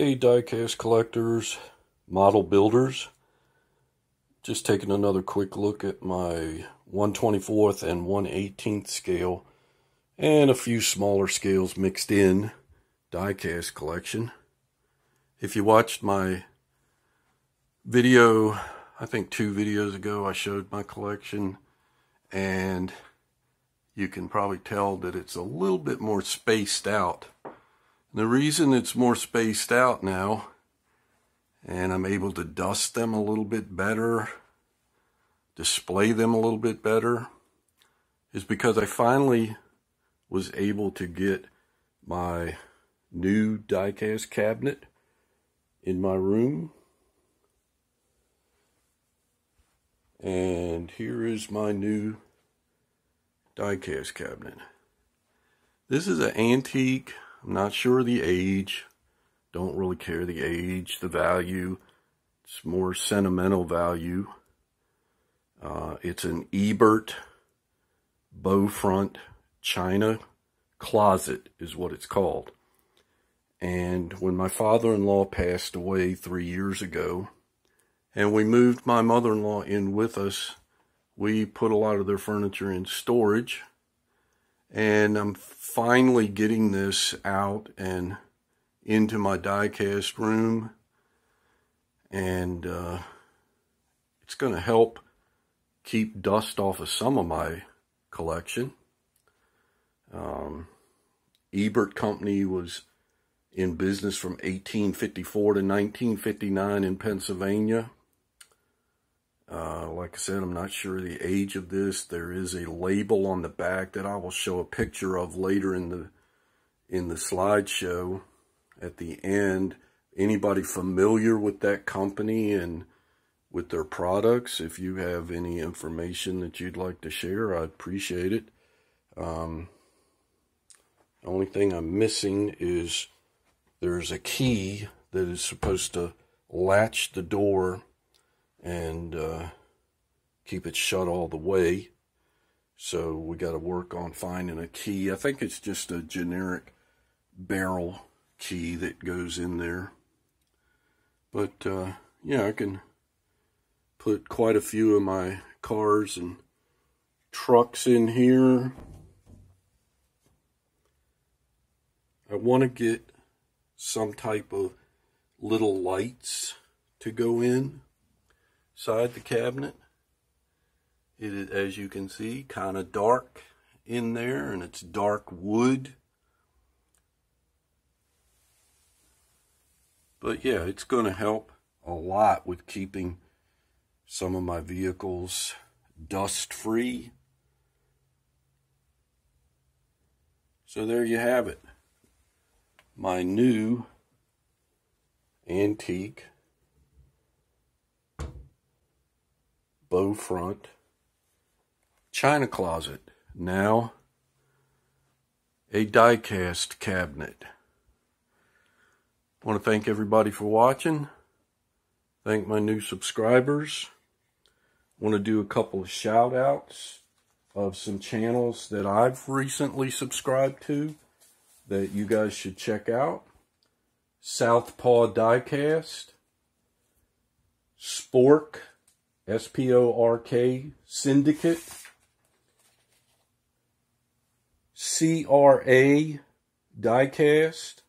Hey diecast collectors, model builders. Just taking another quick look at my 124th and 118th scale and a few smaller scales mixed in diecast collection. If you watched my video, I think two videos ago, I showed my collection and you can probably tell that it's a little bit more spaced out the reason it's more spaced out now and I'm able to dust them a little bit better, display them a little bit better, is because I finally was able to get my new diecast cabinet in my room. And here is my new diecast cabinet. This is an antique I'm not sure the age. Don't really care the age, the value. It's more sentimental value. Uh, it's an Ebert bow front china closet is what it's called. And when my father-in-law passed away three years ago, and we moved my mother-in-law in with us, we put a lot of their furniture in storage and I'm finally getting this out and into my diecast room and uh, it's going to help keep dust off of some of my collection. Um, Ebert Company was in business from 1854 to 1959 in Pennsylvania. Like I said, I'm not sure the age of this. There is a label on the back that I will show a picture of later in the in the slideshow at the end. Anybody familiar with that company and with their products, if you have any information that you'd like to share, I'd appreciate it. Um, the only thing I'm missing is there's a key that is supposed to latch the door and uh, keep it shut all the way. So we got to work on finding a key. I think it's just a generic barrel key that goes in there. But uh, yeah, I can put quite a few of my cars and trucks in here. I want to get some type of little lights to go in side the cabinet. It is, as you can see, kind of dark in there, and it's dark wood. But yeah, it's going to help a lot with keeping some of my vehicles dust free. So there you have it. My new antique bow front, china closet, now a die-cast cabinet. I want to thank everybody for watching. Thank my new subscribers. I want to do a couple of shout outs of some channels that I've recently subscribed to that you guys should check out. Southpaw Diecast, Spork S-P-O-R-K Syndicate, CRA Diecast,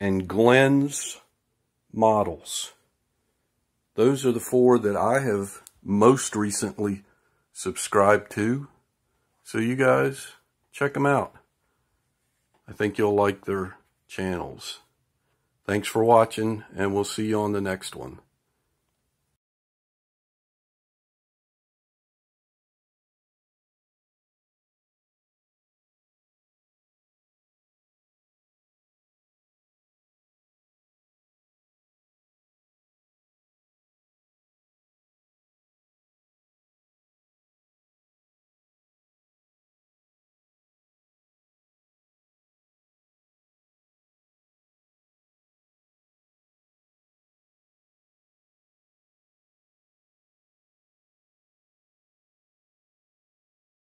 and Glenn's Models. Those are the four that I have most recently subscribed to. So you guys, check them out. I think you'll like their channels. Thanks for watching, and we'll see you on the next one.